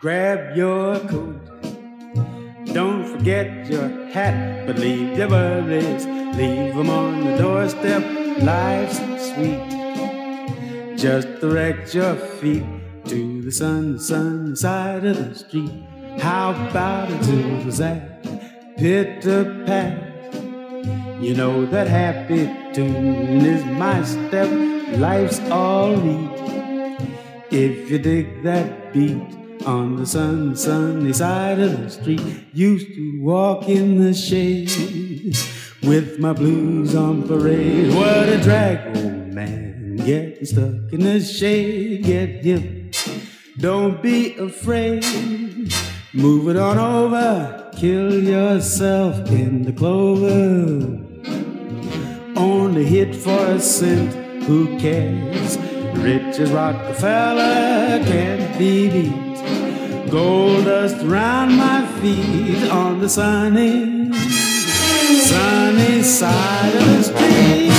Grab your coat. Don't forget your hat, but leave your worries. Leave them on the doorstep. Life's sweet. Just direct your feet to the sun, sun side of the street. How about a to the pitter pat? You know that happy tune is my step. Life's all neat. If you dig that beat, on the sun, sunny side of the street, used to walk in the shade with my blues on parade. What a drag, old man, getting stuck in the shade. Get hip, don't be afraid. Move it on over, kill yourself in the clover. Only hit for a cent, who cares? Rich as Rockefeller can't be beat. Gold dust round my feet on the sunny, sunny side of the street.